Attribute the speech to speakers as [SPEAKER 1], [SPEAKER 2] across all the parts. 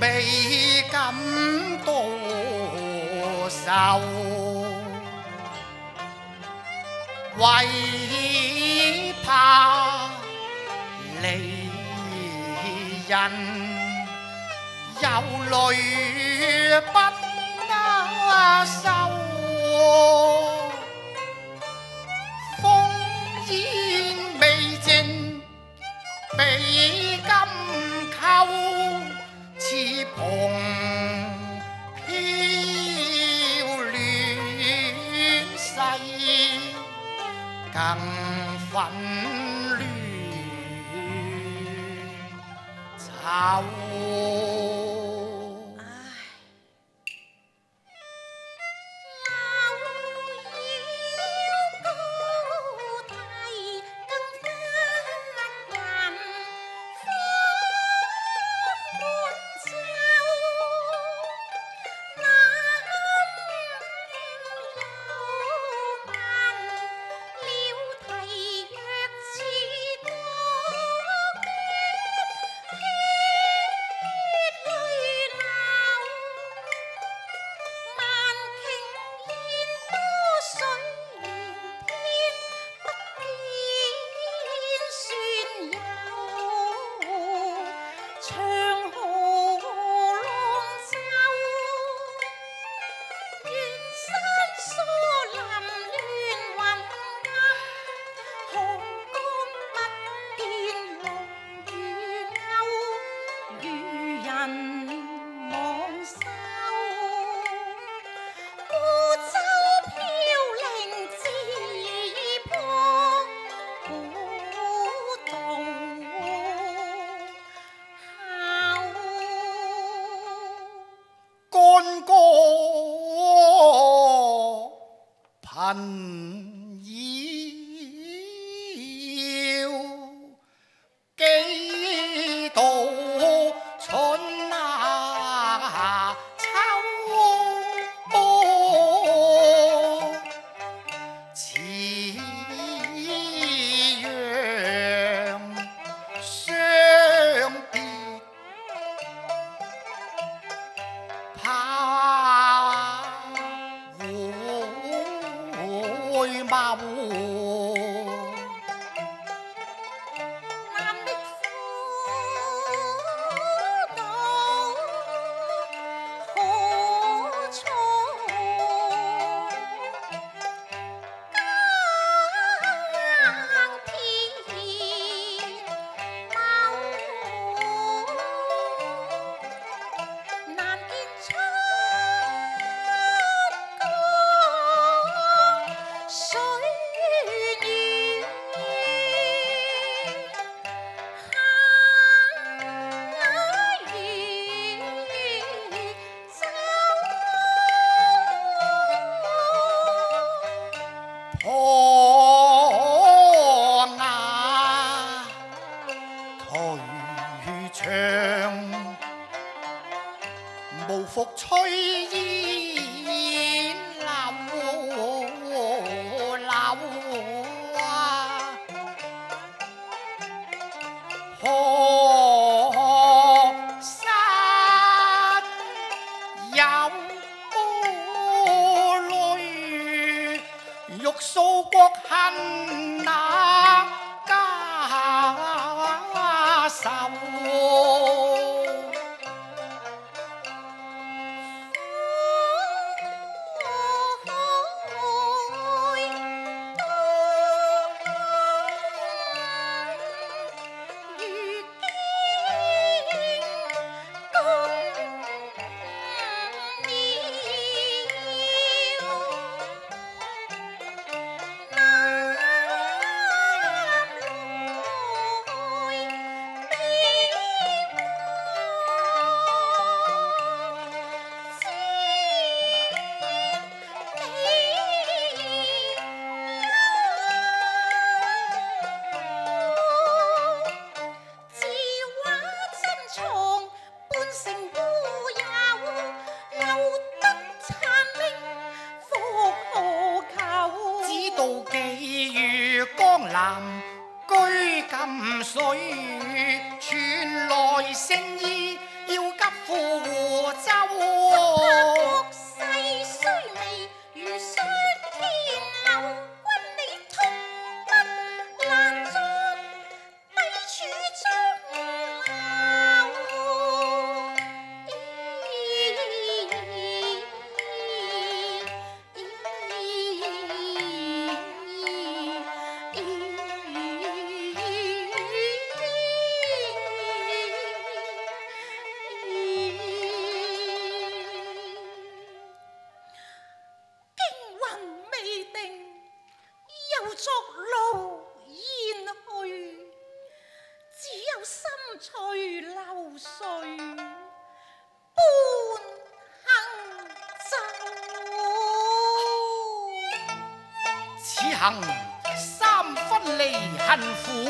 [SPEAKER 1] 未敢多受，为怕离人有泪不收。烽烟未尽，被金扣， 似蓬飘乱世，更纷乱愁。hằng Sam phân lì hành phú.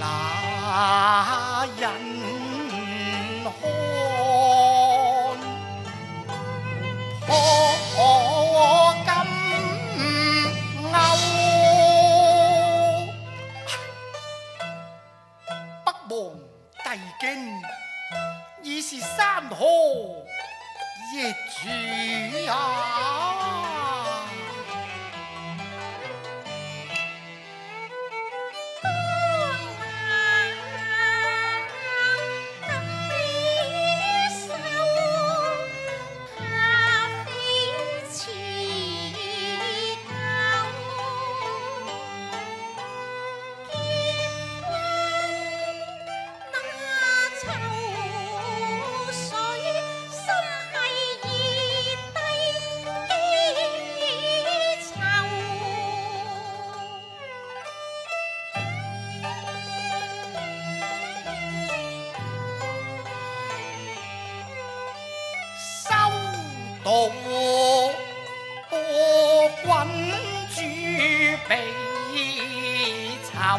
[SPEAKER 1] 那人看，破金钩，北望帝京，已是山河一主啊！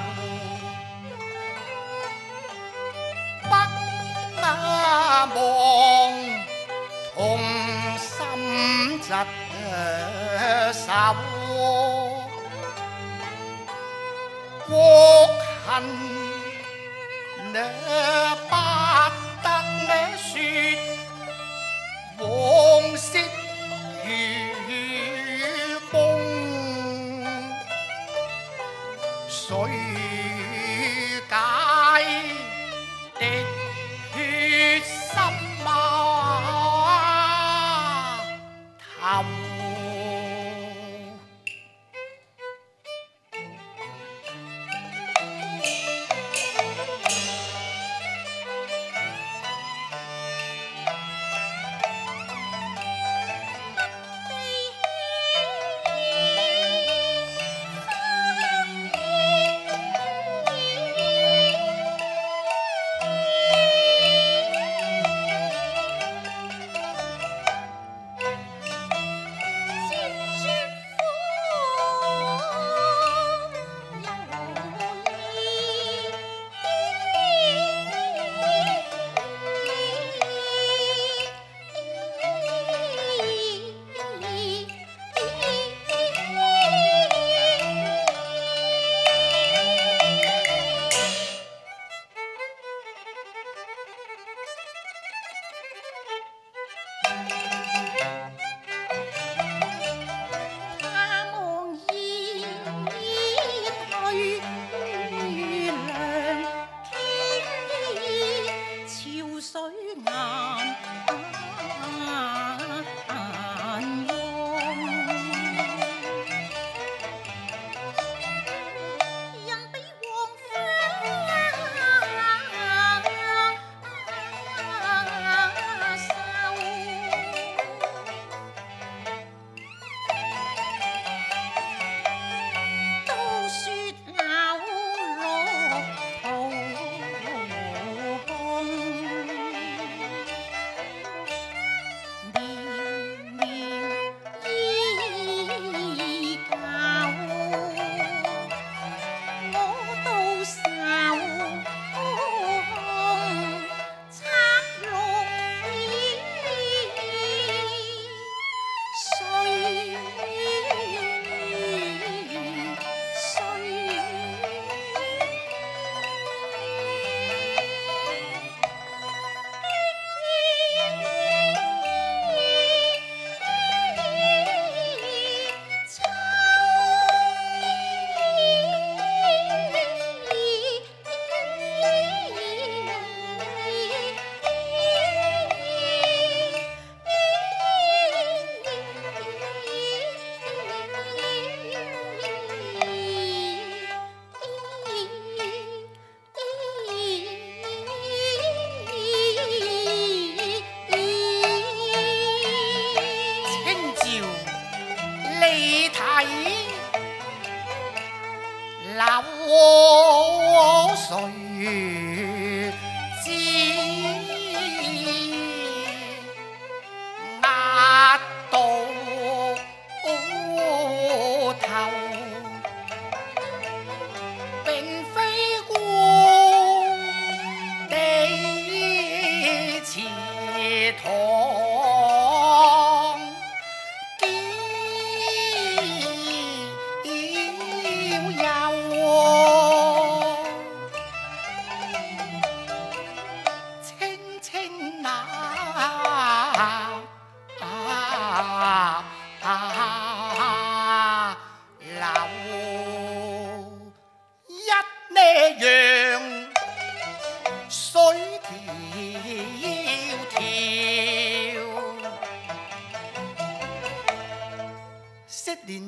[SPEAKER 1] lòng bắt mong thùng xăm chặt sao quốc hành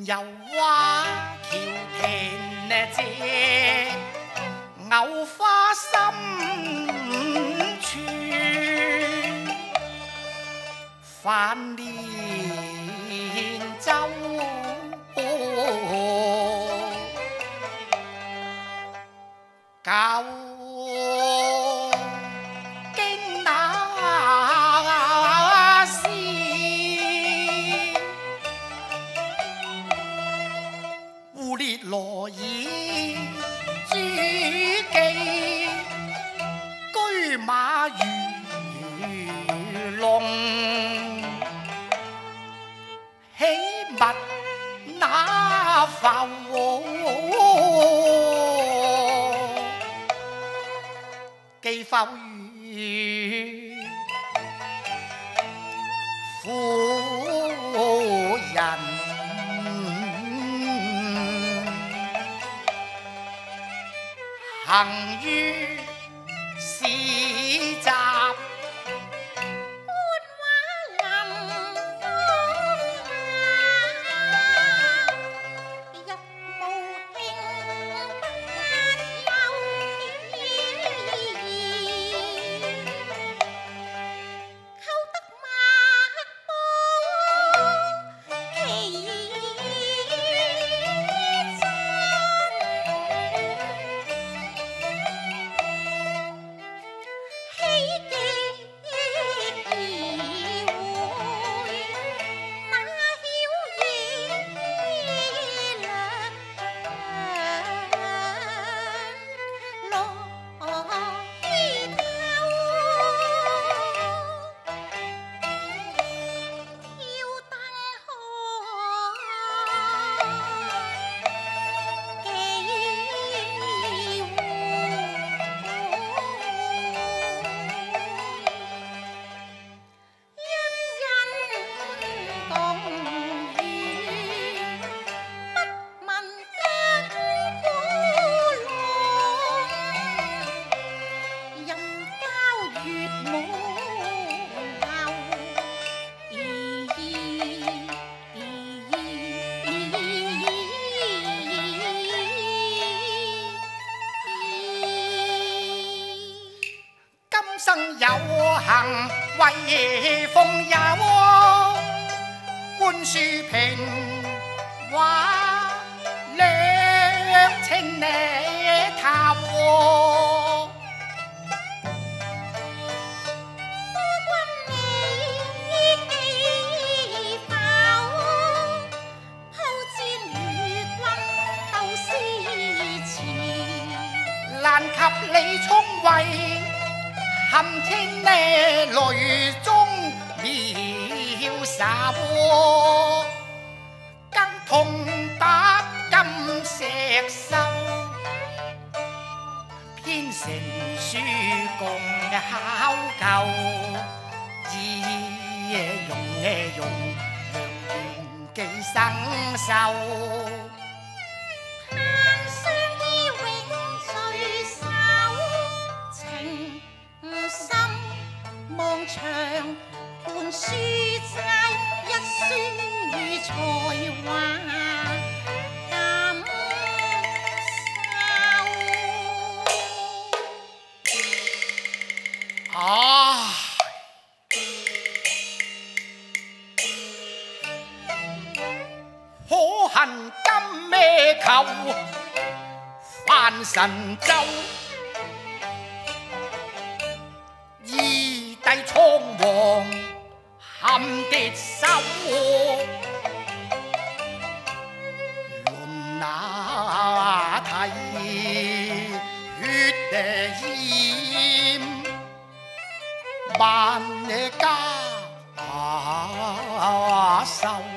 [SPEAKER 1] 昔年那浮。寄浮於夫人。行于市集，生有幸為奉友，觀書評話兩情呢頭。難及你聰慧，含天泪落雨中，飘洒波，更痛把金石收，偏成书共考究，意用用，良缘几生寿。神州，二帝苍黄含的手，论那提血染万家愁。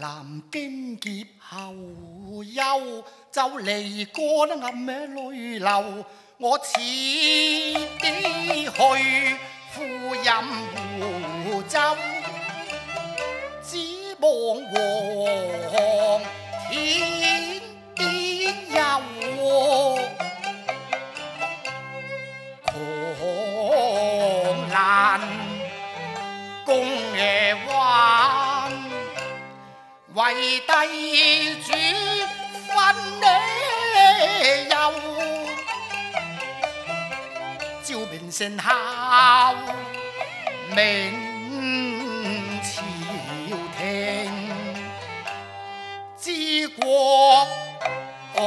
[SPEAKER 1] 南京劫后，又就离过暗咩泪流，我此地去赴任湖州，只望黄天边有狂澜公夜话。为帝主分你忧，照明成孝明朝廷治国危，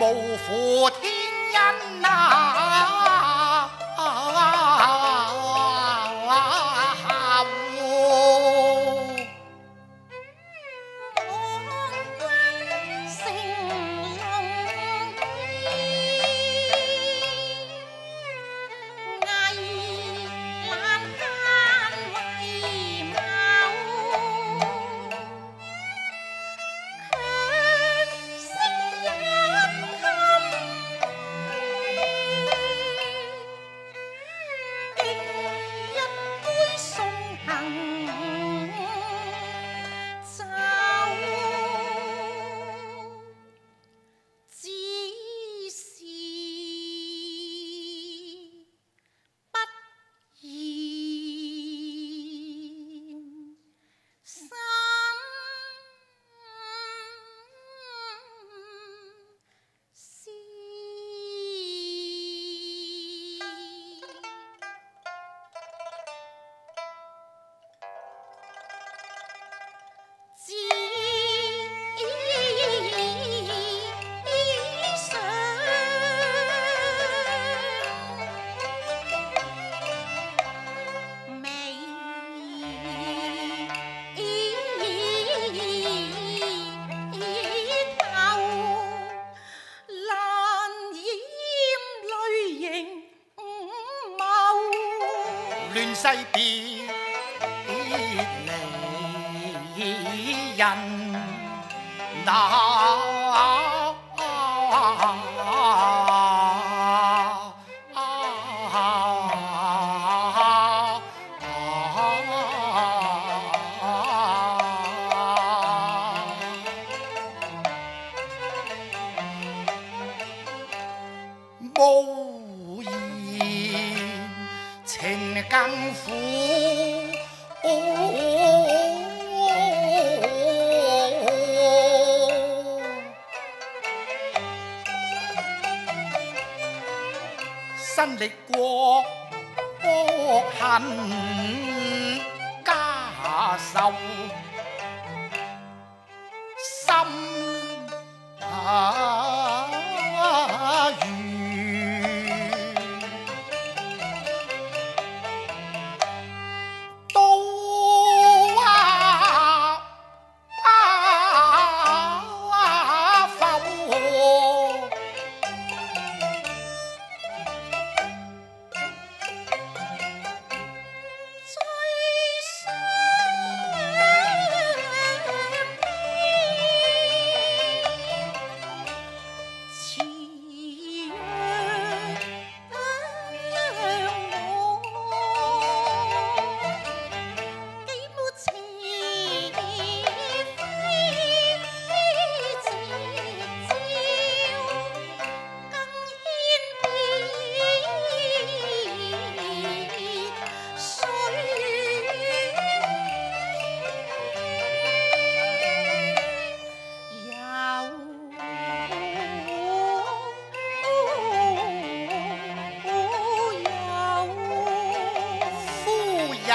[SPEAKER 1] 无负天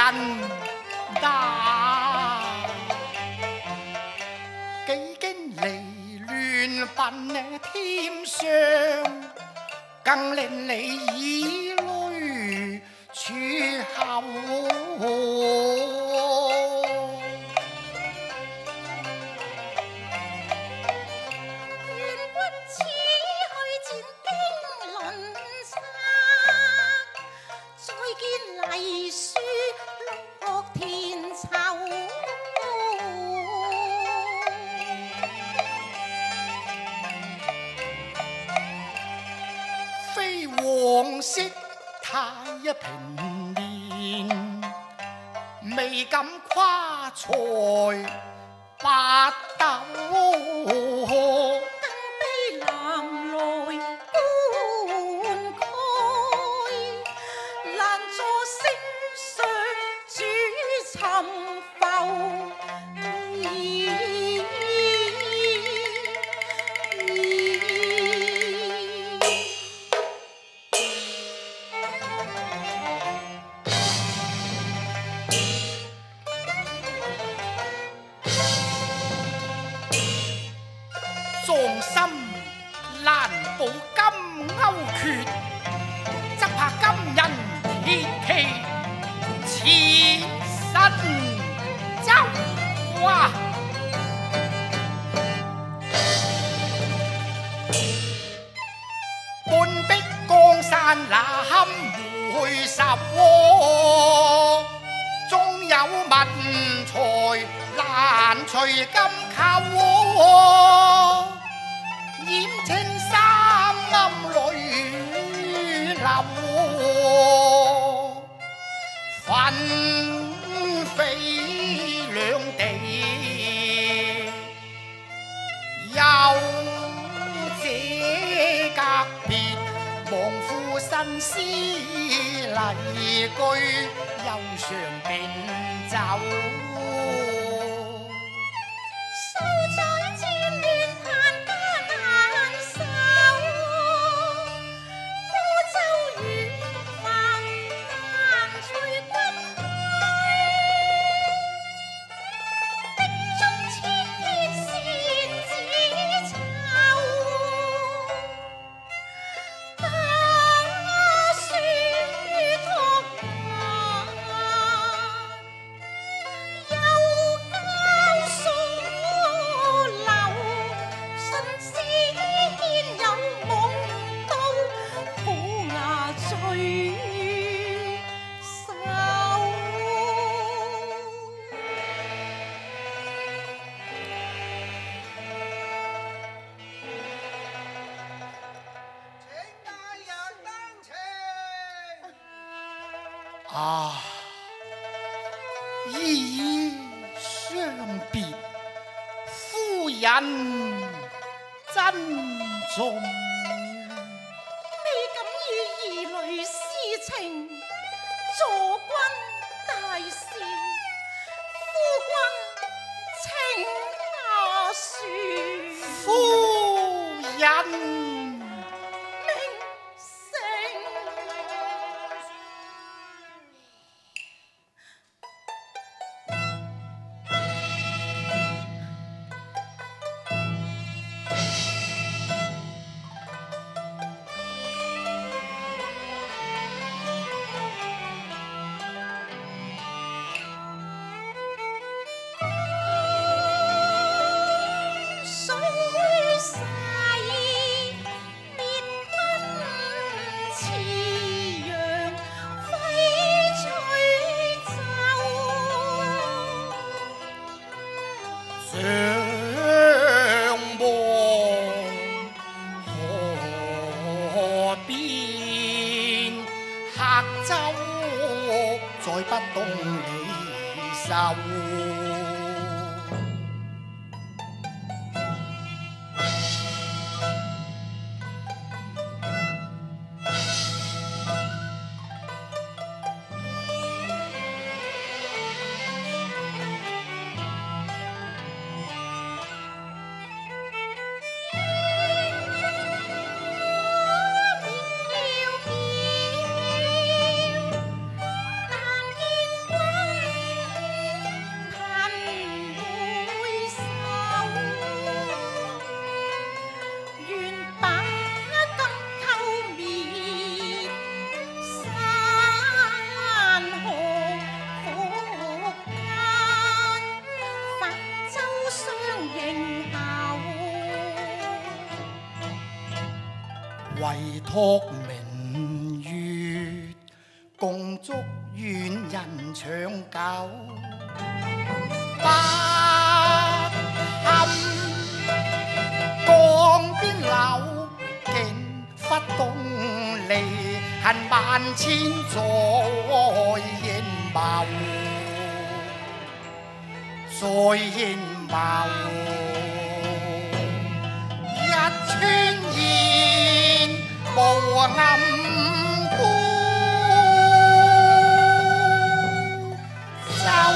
[SPEAKER 1] 人，几经离乱奔天上，更令你以金扣染青衫暗泪流分飞两地有这隔别
[SPEAKER 2] 望夫生思离
[SPEAKER 1] 居忧伤
[SPEAKER 2] 并走
[SPEAKER 1] 祝明月，共祝愿人长久。不堪江边柳，景忽东篱，恨万千在应茅，在应茅。一 bầu năm thu sau